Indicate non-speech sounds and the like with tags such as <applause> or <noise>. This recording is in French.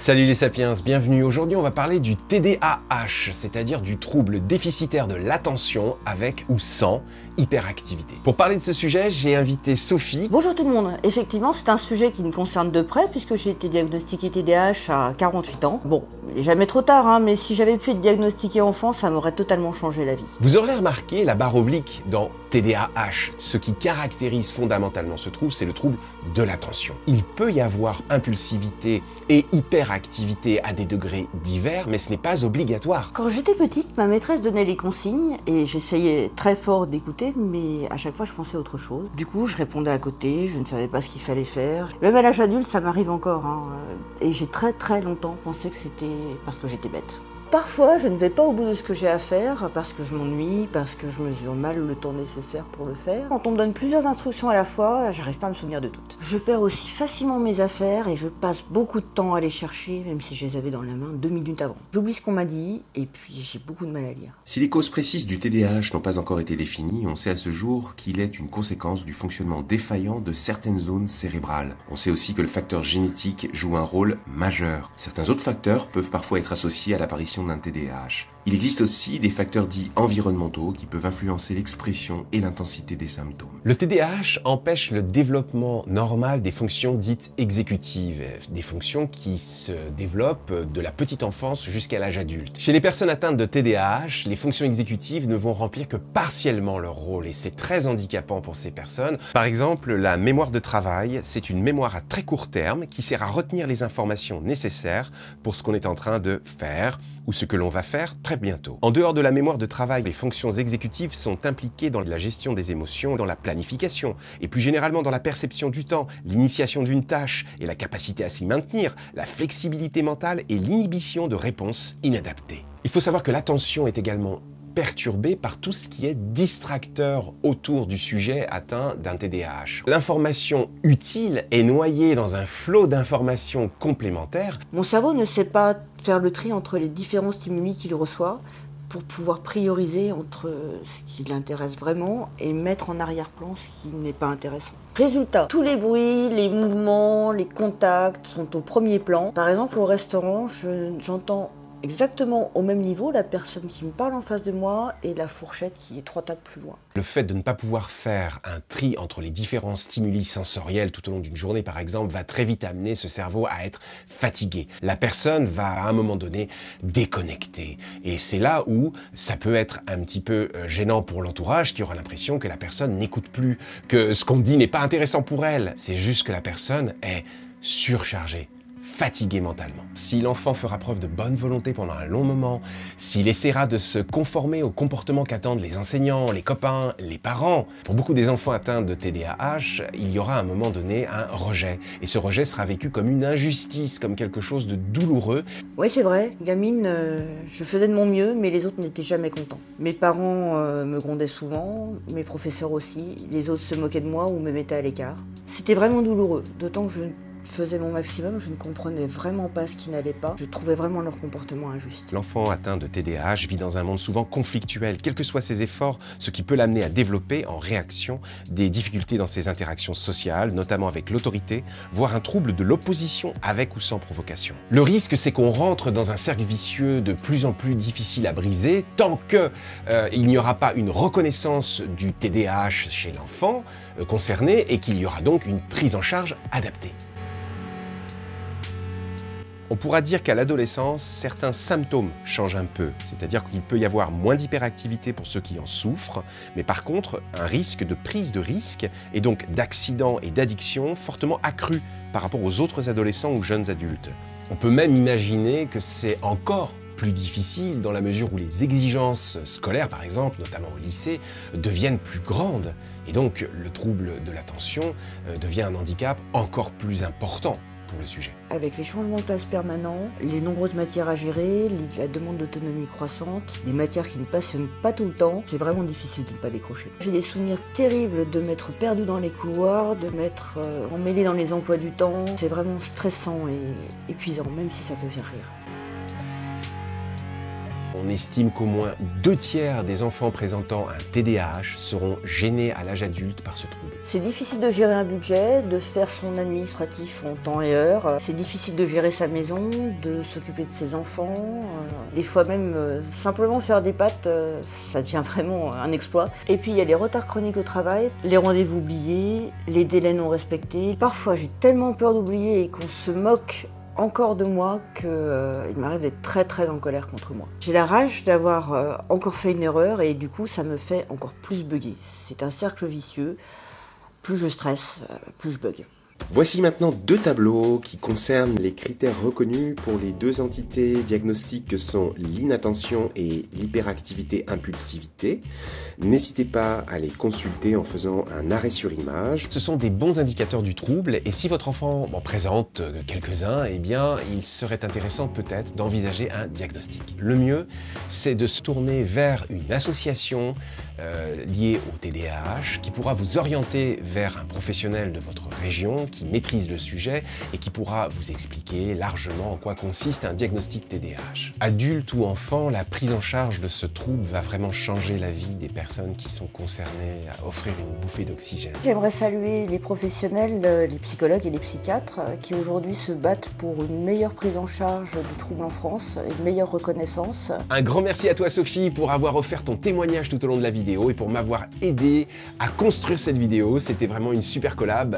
Salut les sapiens, bienvenue. Aujourd'hui on va parler du TDAH, c'est-à-dire du trouble déficitaire de l'attention avec ou sans hyperactivité. Pour parler de ce sujet, j'ai invité Sophie. Bonjour tout le monde. Effectivement, c'est un sujet qui me concerne de près puisque j'ai été diagnostiquée TDAH à 48 ans. Bon, il n'est jamais trop tard, hein, mais si j'avais pu être diagnostiquée enfant, ça m'aurait totalement changé la vie. Vous aurez remarqué la barre oblique dans TDAH. Ce qui caractérise fondamentalement ce trouble, c'est le trouble de l'attention. Il peut y avoir impulsivité et hyperactivité à des degrés divers, mais ce n'est pas obligatoire. Quand j'étais petite, ma maîtresse donnait les consignes et j'essayais très fort d'écouter mais à chaque fois je pensais autre chose. Du coup, je répondais à côté, je ne savais pas ce qu'il fallait faire. Même à l'âge adulte, ça m'arrive encore. Hein. Et j'ai très très longtemps pensé que c'était parce que j'étais bête. Parfois, je ne vais pas au bout de ce que j'ai à faire parce que je m'ennuie, parce que je mesure mal le temps nécessaire pour le faire. Quand on me donne plusieurs instructions à la fois, j'arrive pas à me souvenir de toutes. Je perds aussi facilement mes affaires et je passe beaucoup de temps à les chercher, même si je les avais dans la main deux minutes avant. J'oublie ce qu'on m'a dit et puis j'ai beaucoup de mal à lire. Si les causes précises du TDAH n'ont pas encore été définies, on sait à ce jour qu'il est une conséquence du fonctionnement défaillant de certaines zones cérébrales. On sait aussi que le facteur génétique joue un rôle majeur. Certains autres facteurs peuvent parfois être associés à l'apparition d'un TDAH. Il existe aussi des facteurs dits environnementaux qui peuvent influencer l'expression et l'intensité des symptômes. Le TDAH empêche le développement normal des fonctions dites exécutives, des fonctions qui se développent de la petite enfance jusqu'à l'âge adulte. Chez les personnes atteintes de TDAH, les fonctions exécutives ne vont remplir que partiellement leur rôle et c'est très handicapant pour ces personnes. Par exemple, la mémoire de travail, c'est une mémoire à très court terme qui sert à retenir les informations nécessaires pour ce qu'on est en train de faire ou ce que l'on va faire très bientôt. En dehors de la mémoire de travail, les fonctions exécutives sont impliquées dans la gestion des émotions, dans la planification, et plus généralement dans la perception du temps, l'initiation d'une tâche et la capacité à s'y maintenir, la flexibilité mentale et l'inhibition de réponses inadaptées. Il faut savoir que l'attention est également perturbé par tout ce qui est distracteur autour du sujet atteint d'un TDAH. L'information utile est noyée dans un flot d'informations complémentaires. Mon cerveau ne sait pas faire le tri entre les différents stimuli qu'il reçoit pour pouvoir prioriser entre ce qui l'intéresse vraiment et mettre en arrière-plan ce qui n'est pas intéressant. Résultat, tous les bruits, les mouvements, les contacts sont au premier plan. Par exemple, au restaurant, j'entends exactement au même niveau la personne qui me parle en face de moi et la fourchette qui est trois tables plus loin. Le fait de ne pas pouvoir faire un tri entre les différents stimuli sensoriels tout au long d'une journée par exemple va très vite amener ce cerveau à être fatigué. La personne va à un moment donné déconnecter et c'est là où ça peut être un petit peu euh, gênant pour l'entourage qui aura l'impression que la personne n'écoute plus, que ce qu'on dit n'est pas intéressant pour elle. C'est juste que la personne est surchargée fatigué mentalement. Si l'enfant fera preuve de bonne volonté pendant un long moment, s'il essaiera de se conformer au comportement qu'attendent les enseignants, les copains, les parents, pour beaucoup des enfants atteints de TDAH, il y aura à un moment donné un rejet. Et ce rejet sera vécu comme une injustice, comme quelque chose de douloureux. Oui, c'est vrai. Gamine, euh, je faisais de mon mieux, mais les autres n'étaient jamais contents. Mes parents euh, me grondaient souvent, mes professeurs aussi. Les autres se moquaient de moi ou me mettaient à l'écart. C'était vraiment douloureux, d'autant que je faisais mon maximum, je ne comprenais vraiment pas ce qui n'allait pas. Je trouvais vraiment leur comportement injuste. L'enfant atteint de TDAH vit dans un monde souvent conflictuel, quels que soient ses efforts, ce qui peut l'amener à développer en réaction des difficultés dans ses interactions sociales, notamment avec l'autorité, voire un trouble de l'opposition avec ou sans provocation. Le risque, c'est qu'on rentre dans un cercle vicieux de plus en plus difficile à briser tant qu'il euh, n'y aura pas une reconnaissance du TDAH chez l'enfant euh, concerné et qu'il y aura donc une prise en charge adaptée. On pourra dire qu'à l'adolescence, certains symptômes changent un peu, c'est-à-dire qu'il peut y avoir moins d'hyperactivité pour ceux qui en souffrent, mais par contre, un risque de prise de risque et donc d'accident et d'addiction fortement accru par rapport aux autres adolescents ou jeunes adultes. On peut même imaginer que c'est encore plus difficile dans la mesure où les exigences scolaires, par exemple, notamment au lycée, deviennent plus grandes. Et donc le trouble de l'attention euh, devient un handicap encore plus important Avec les changements de place permanents, les nombreuses matières à gérer, la demande d'autonomie croissante, des matières qui ne passionnent pas tout le temps, c'est vraiment difficile de ne pas décrocher. J'ai des souvenirs terribles de m'être perdu dans les couloirs, de m'être euh, emmêlé dans les emplois du temps. C'est vraiment stressant et épuisant, même si ça peut faire rire on estime qu'au moins deux tiers des enfants présentant un TDAH seront gênés à l'âge adulte par ce trouble. C'est difficile de gérer un budget, de faire son administratif en temps et heure. C'est difficile de gérer sa maison, de s'occuper de ses enfants. Euh, des fois même euh, simplement faire des pâtes, euh, ça devient <laughs> vraiment un exploit. Et puis il y a les retards chroniques au travail, les rendez-vous oubliés, les délais non respectés. Parfois j'ai tellement peur d'oublier et qu'on se moque encore de moi qu'il euh, m'arrive d'être très très en colère contre moi. J'ai la rage d'avoir euh, encore fait une erreur et du coup ça me fait encore plus bugger. C'est un cercle vicieux. Plus je stresse, euh, plus je bug. Voici maintenant deux tableaux qui concernent les critères reconnus pour les deux entités diagnostiques que sont l'inattention et l'hyperactivité impulsivité. N'hésitez pas à les consulter en faisant un arrêt sur image. Ce sont des bons indicateurs du trouble et si votre enfant en présente quelques-uns, eh bien il serait intéressant peut-être d'envisager un diagnostic. Le mieux, c'est de se tourner vers une association euh, liée au TDAH qui pourra vous orienter vers un professionnel de votre région qui maîtrise le sujet et qui pourra vous expliquer largement en quoi consiste un diagnostic TDAH. Adulte ou enfant, la prise en charge de ce trouble va vraiment changer la vie des personnes qui sont concernées, à offrir une bouffée d'oxygène. J'aimerais saluer les professionnels, euh, les psychologues et les psychiatres euh, qui aujourd'hui se battent pour une meilleure prise en charge du trouble en France et une meilleure reconnaissance. Un grand merci à toi Sophie pour avoir offert ton témoignage tout au long de la et pour m'avoir aidé à construire cette vidéo. C'était vraiment une super collab.